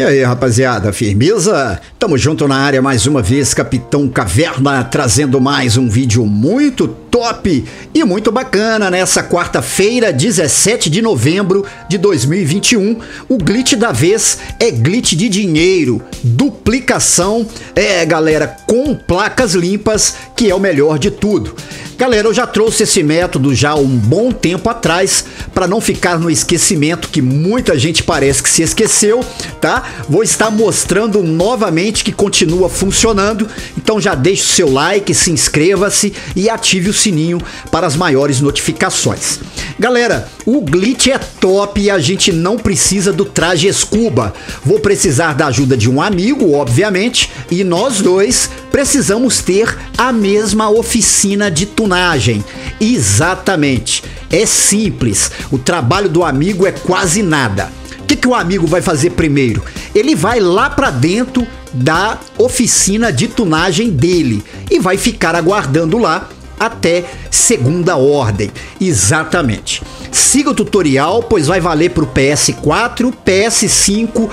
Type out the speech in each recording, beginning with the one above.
E aí, rapaziada, firmeza? Tamo junto na área mais uma vez, Capitão Caverna, trazendo mais um vídeo muito top e muito bacana nessa quarta-feira, 17 de novembro de 2021. O glitch da vez é glitch de dinheiro, duplicação, é galera, com placas limpas, que é o melhor de tudo. Galera, eu já trouxe esse método já um bom tempo atrás, para não ficar no esquecimento que muita gente parece que se esqueceu, tá? Vou estar mostrando novamente que continua funcionando, então já deixe o seu like, se inscreva-se e ative o sininho para as maiores notificações. Galera, o glitch é top e a gente não precisa do traje escuba. Vou precisar da ajuda de um amigo, obviamente, e nós dois precisamos ter a mesma oficina de tunagem. Exatamente. É simples. O trabalho do amigo é quase nada. O que, que o amigo vai fazer primeiro? Ele vai lá para dentro da oficina de tunagem dele e vai ficar aguardando lá até segunda ordem. Exatamente. Siga o tutorial, pois vai valer para o PS4, PS5,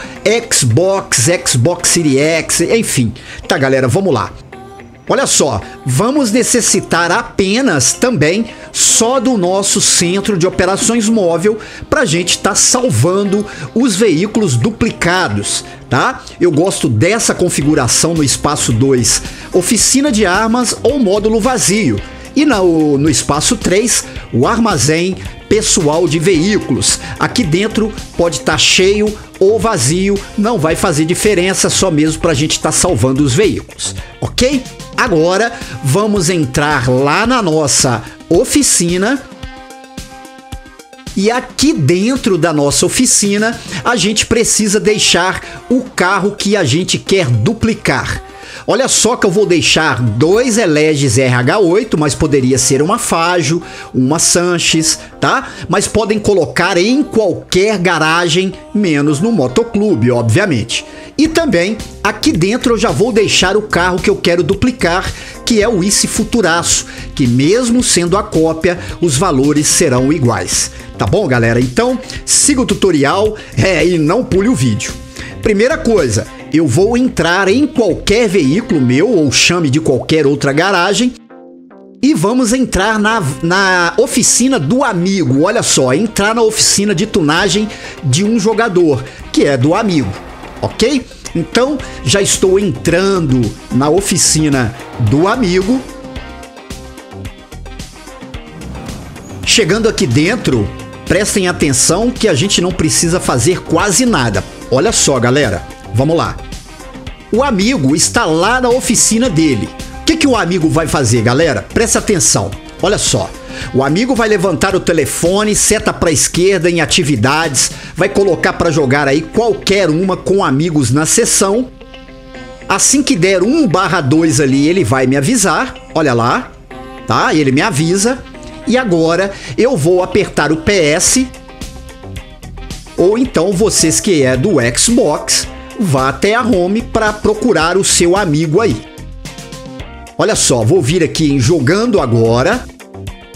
Xbox, Xbox Series X, enfim. Tá, galera, vamos lá. Olha só, vamos necessitar apenas também só do nosso centro de operações móvel para a gente estar tá salvando os veículos duplicados, tá? Eu gosto dessa configuração no espaço 2, oficina de armas ou módulo vazio. E no, no espaço 3, o armazém pessoal de veículos. Aqui dentro pode estar tá cheio ou vazio, não vai fazer diferença, só mesmo para a gente estar tá salvando os veículos, ok? Agora vamos entrar lá na nossa oficina. E aqui dentro da nossa oficina, a gente precisa deixar o carro que a gente quer duplicar. Olha só que eu vou deixar dois Eleges RH8, mas poderia ser uma Fajo, uma Sanches, tá? Mas podem colocar em qualquer garagem, menos no motoclube, obviamente. E também aqui dentro eu já vou deixar o carro que eu quero duplicar, que é o ICE Futuraço, que mesmo sendo a cópia, os valores serão iguais. Tá bom, galera? Então, siga o tutorial é, e não pule o vídeo. Primeira coisa, eu vou entrar em qualquer veículo meu ou chame de qualquer outra garagem e vamos entrar na, na oficina do amigo. Olha só, entrar na oficina de tunagem de um jogador, que é do amigo, ok? Então já estou entrando na oficina do amigo. Chegando aqui dentro, prestem atenção que a gente não precisa fazer quase nada. Olha só, galera, vamos lá. O amigo está lá na oficina dele. O que, que o amigo vai fazer, galera? Presta atenção. Olha só. O amigo vai levantar o telefone, seta para a esquerda em atividades, vai colocar para jogar aí qualquer uma com amigos na sessão. Assim que der 1/2 ali, ele vai me avisar. Olha lá, tá? Ele me avisa. E agora eu vou apertar o PS. Ou então vocês que é do Xbox, vá até a home para procurar o seu amigo aí. Olha só, vou vir aqui em jogando agora,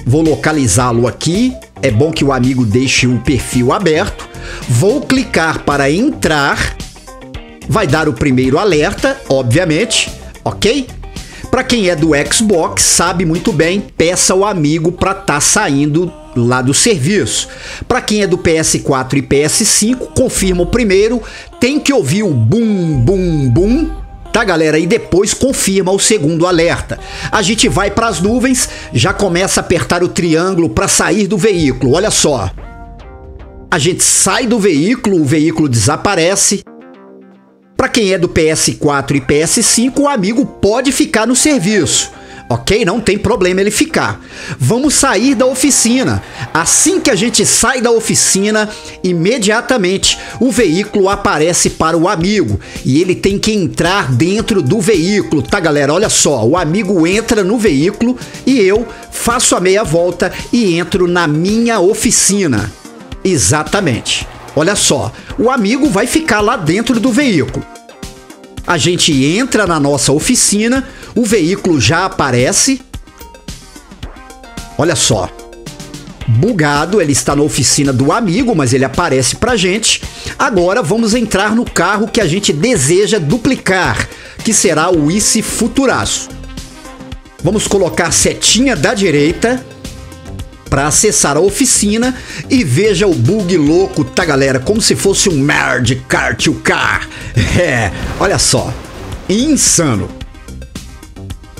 vou localizá-lo aqui. É bom que o amigo deixe o perfil aberto. Vou clicar para entrar. Vai dar o primeiro alerta, obviamente, ok? Para quem é do Xbox, sabe muito bem, peça o amigo para estar tá saindo lá do serviço. Para quem é do PS4 e PS5, confirma o primeiro, tem que ouvir o bum bum bum, tá galera? E depois confirma o segundo alerta. A gente vai para as nuvens, já começa a apertar o triângulo para sair do veículo. Olha só. A gente sai do veículo, o veículo desaparece. Para quem é do PS4 e PS5, o amigo pode ficar no serviço ok? Não tem problema ele ficar. Vamos sair da oficina. Assim que a gente sai da oficina, imediatamente o veículo aparece para o amigo e ele tem que entrar dentro do veículo, tá galera? Olha só, o amigo entra no veículo e eu faço a meia volta e entro na minha oficina. Exatamente. Olha só, o amigo vai ficar lá dentro do veículo. A gente entra na nossa oficina, o veículo já aparece. Olha só. Bugado, ele está na oficina do amigo, mas ele aparece pra gente. Agora vamos entrar no carro que a gente deseja duplicar, que será o ICE Futuraço. Vamos colocar setinha da direita para acessar a oficina e veja o bug louco, tá galera? Como se fosse um merge car to. É, olha só. Insano.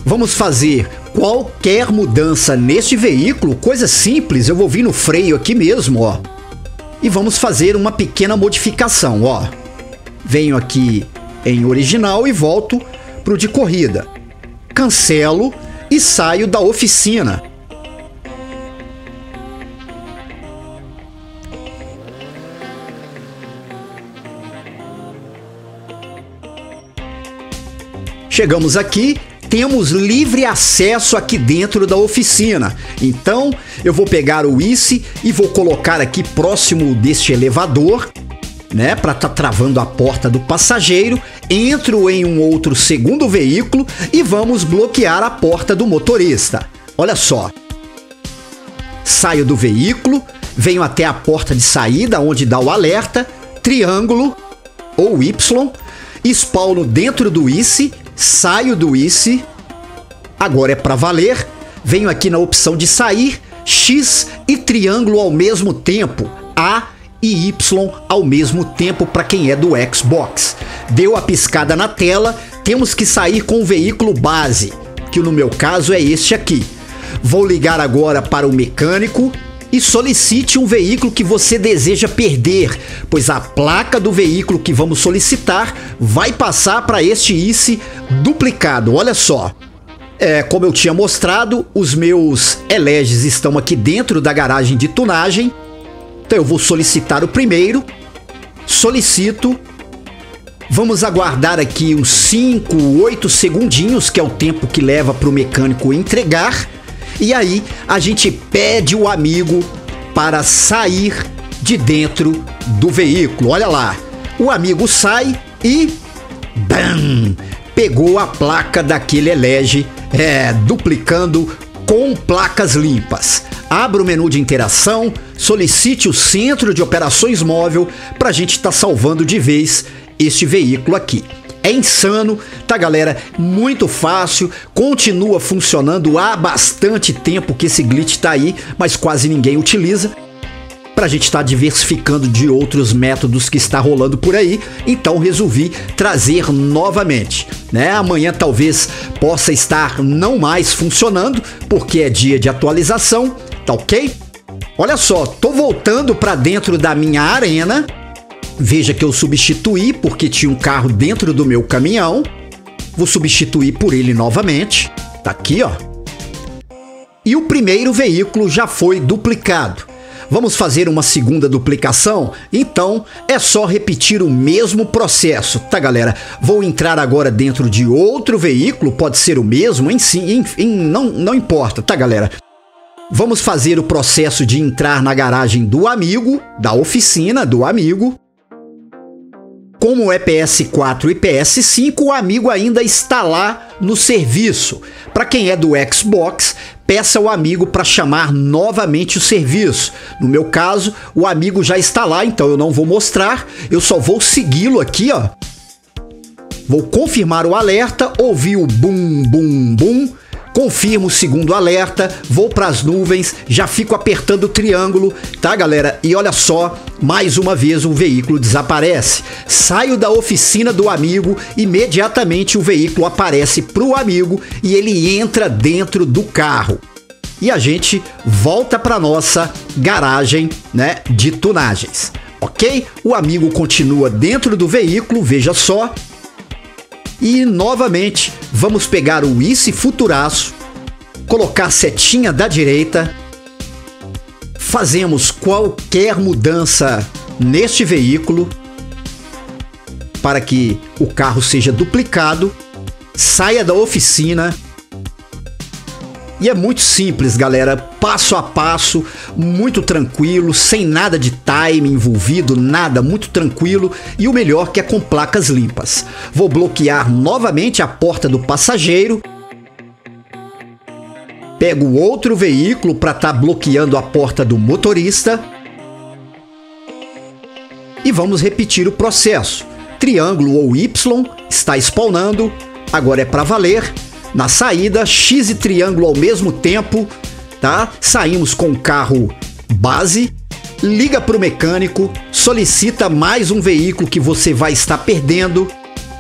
Vamos fazer qualquer mudança neste veículo, coisa simples, eu vou vir no freio aqui mesmo, ó. E vamos fazer uma pequena modificação, ó. Venho aqui em original e volto pro de corrida. Cancelo e saio da oficina. Chegamos aqui, temos livre acesso aqui dentro da oficina. Então, eu vou pegar o ICE e vou colocar aqui próximo deste elevador, né, para tá travando a porta do passageiro. Entro em um outro segundo veículo e vamos bloquear a porta do motorista. Olha só. Saio do veículo, venho até a porta de saída onde dá o alerta, triângulo ou Y, spawno dentro do ICE saio do ICE, agora é para valer, venho aqui na opção de sair, X e triângulo ao mesmo tempo, A e Y ao mesmo tempo para quem é do Xbox. Deu a piscada na tela, temos que sair com o veículo base, que no meu caso é este aqui. Vou ligar agora para o mecânico e solicite um veículo que você deseja perder, pois a placa do veículo que vamos solicitar vai passar para este ICE duplicado. Olha só. É, como eu tinha mostrado, os meus eleges estão aqui dentro da garagem de tunagem. Então eu vou solicitar o primeiro. Solicito. Vamos aguardar aqui uns 5, 8 segundinhos, que é o tempo que leva para o mecânico entregar. E aí a gente pede o amigo para sair de dentro do veículo. Olha lá, o amigo sai e bam, pegou a placa daquele elege, é, duplicando com placas limpas. Abra o menu de interação, solicite o centro de operações móvel para a gente estar tá salvando de vez este veículo aqui. É insano, tá galera? Muito fácil, continua funcionando há bastante tempo que esse glitch tá aí, mas quase ninguém utiliza. Pra gente estar tá diversificando de outros métodos que está rolando por aí, então resolvi trazer novamente. Né? Amanhã talvez possa estar não mais funcionando, porque é dia de atualização, tá ok? Olha só, tô voltando para dentro da minha arena Veja que eu substituí porque tinha um carro dentro do meu caminhão. Vou substituir por ele novamente. Tá aqui, ó. E o primeiro veículo já foi duplicado. Vamos fazer uma segunda duplicação? Então é só repetir o mesmo processo, tá galera? Vou entrar agora dentro de outro veículo, pode ser o mesmo, em si, enfim, não, não importa, tá galera? Vamos fazer o processo de entrar na garagem do amigo, da oficina do amigo. Como é PS4 e PS5, o amigo ainda está lá no serviço. Para quem é do Xbox, peça o amigo para chamar novamente o serviço. No meu caso, o amigo já está lá, então eu não vou mostrar, eu só vou segui-lo aqui, ó. Vou confirmar o alerta, ouvir o bum bum bum confirmo o segundo alerta, vou para as nuvens, já fico apertando o triângulo, tá galera? E olha só, mais uma vez o veículo desaparece. Saio da oficina do amigo, imediatamente o veículo aparece pro amigo e ele entra dentro do carro. E a gente volta para nossa garagem, né, de tunagens. OK? O amigo continua dentro do veículo, veja só, e novamente vamos pegar o ICE Futuraço, colocar a setinha da direita, fazemos qualquer mudança neste veículo para que o carro seja duplicado, saia da oficina. E é muito simples, galera, passo a passo, muito tranquilo, sem nada de time envolvido, nada, muito tranquilo e o melhor que é com placas limpas. Vou bloquear novamente a porta do passageiro. Pego outro veículo para estar tá bloqueando a porta do motorista. E vamos repetir o processo triângulo ou Y está spawnando, agora é para valer. Na saída, X e triângulo ao mesmo tempo, tá? Saímos com o carro base, liga para o mecânico, solicita mais um veículo que você vai estar perdendo,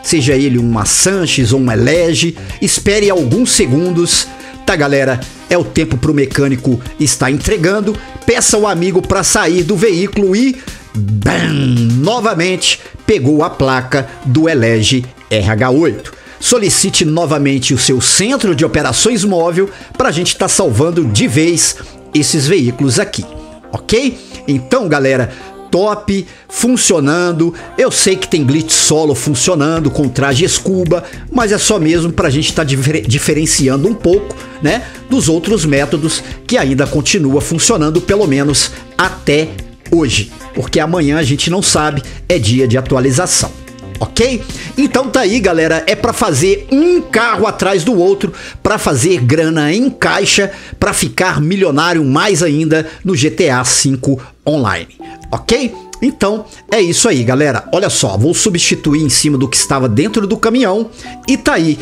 seja ele uma Sanches ou um Elege, espere alguns segundos, tá galera? É o tempo para o mecânico estar entregando, peça o amigo para sair do veículo e Bam! Novamente pegou a placa do Elege RH8. Solicite novamente o seu centro de operações móvel para a gente estar tá salvando de vez esses veículos aqui, ok? Então, galera, top, funcionando. Eu sei que tem glitch solo funcionando com traje escuba, mas é só mesmo para a gente estar tá difer diferenciando um pouco, né, dos outros métodos que ainda continua funcionando, pelo menos até hoje, porque amanhã a gente não sabe, é dia de atualização. Ok? Então tá aí, galera, é para fazer um carro atrás do outro, para fazer grana em caixa, para ficar milionário mais ainda no GTA V online. OK? Então é isso aí, galera. Olha só, vou substituir em cima do que estava dentro do caminhão e tá aí.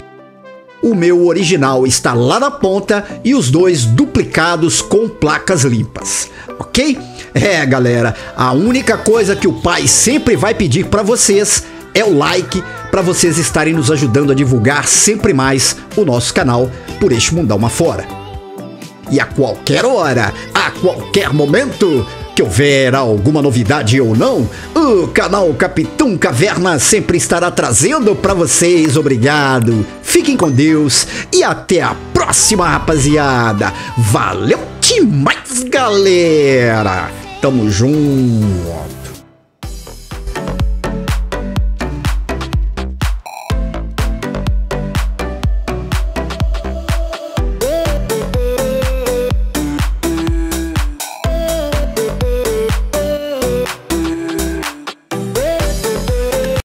O meu original está lá na ponta e os dois duplicados com placas limpas, ok? É, galera, a única coisa que o pai sempre vai pedir para vocês é o like para vocês estarem nos ajudando a divulgar sempre mais o nosso canal por este mundão afora. E a qualquer hora, a qualquer momento, que houver alguma novidade ou não, o canal Capitão Caverna sempre estará trazendo para vocês. Obrigado, fiquem com Deus e até a próxima, rapaziada. Valeu demais, galera! Tamo junto!